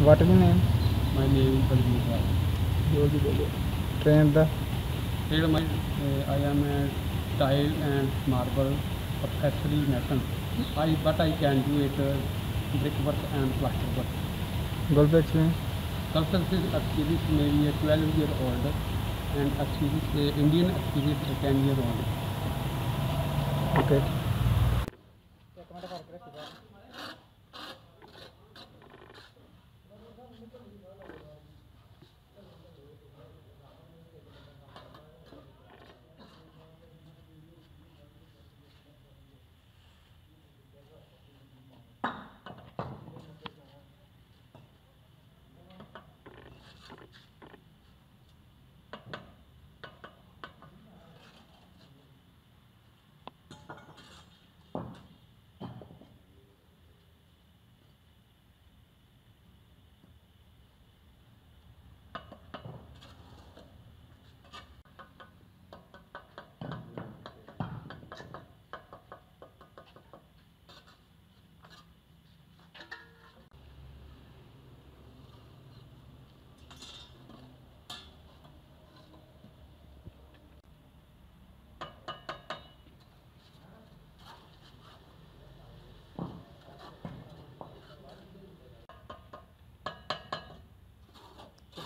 What is your name? My name is Baljeet Rao. Georgi Bolo. Trained the? Trained my, uh, I am a tile and marble accessory mason. I, but I can do it uh, brickwork and plaster work. Golf experience? Golf experience, experience maybe a 12 year old and experience, uh, Indian experience a 10 year old. Okay.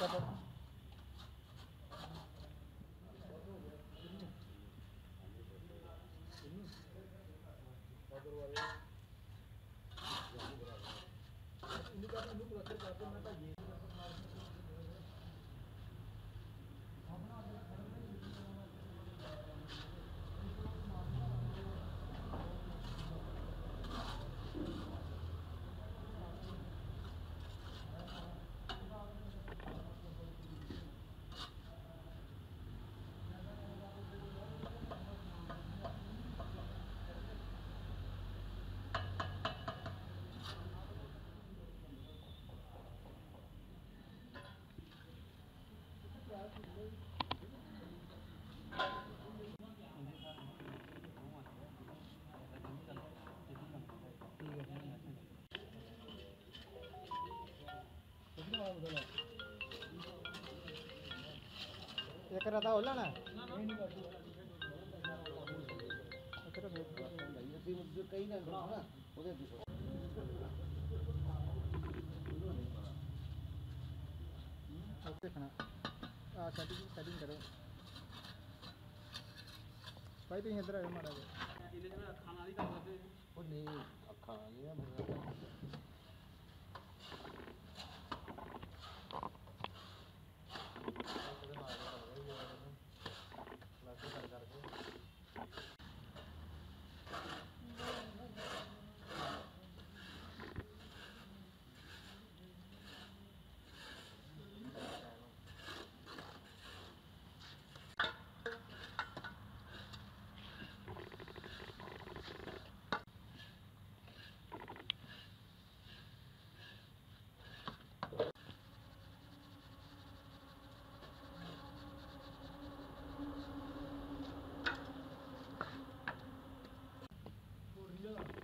ini kan ini berarti mata एकरा दा होला ना। एकरा भेज दो ये मुझे कहीं ना ना ओदे दिसो ओके खाना आ सेटिंग सेटिंग करो पाइपिंग इधर है मारा इधर खाना नहीं कर सकते वो नहीं खाना नहीं है done.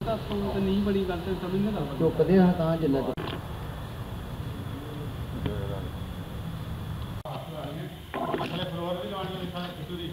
ਤਾਂ ਨਹੀਂ ਬੜੀ ਗੱਲ ਤੇ ਸਮਝ ਨਹੀਂ ਲੱਗਦਾ ਚੁੱਕਦੇ ਆ ਤਾਂ ਜਿੰਨਾ ਚਿਰ ਫਲੋਰ ਵੀ ਲਾਉਣੀ ਹੈ ਕਿਤੋਂ ਦੀ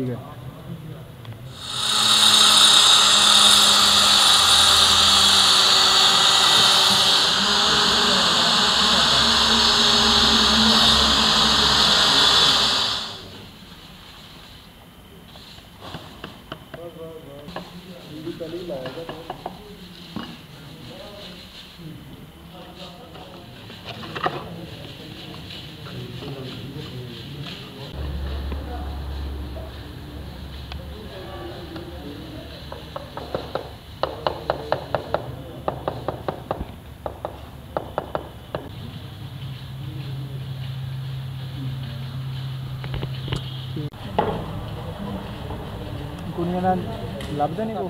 一个 ਕੁੜੀਆਂ ਨਾਲ ਲੱਭਦਾ ਨਹੀਂ ਕੋਈ।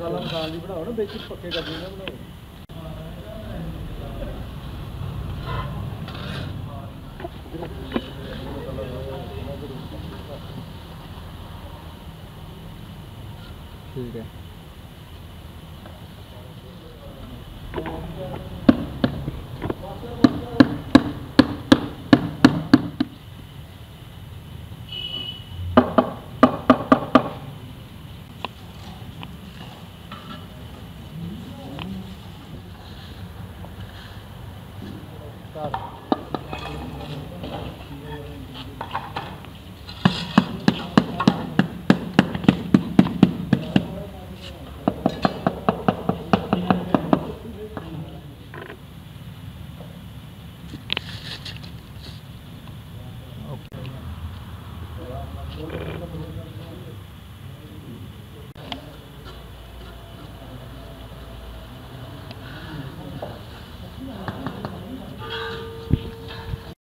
ਵਾਲਾ ਮਕਾਨ ਵੀ ਬਣਾਓ ਨਾ, ਵਿੱਚ ਪੱਕੇ ਕਰਦੇ ਨਾ ਬਣਾਓ। Got it.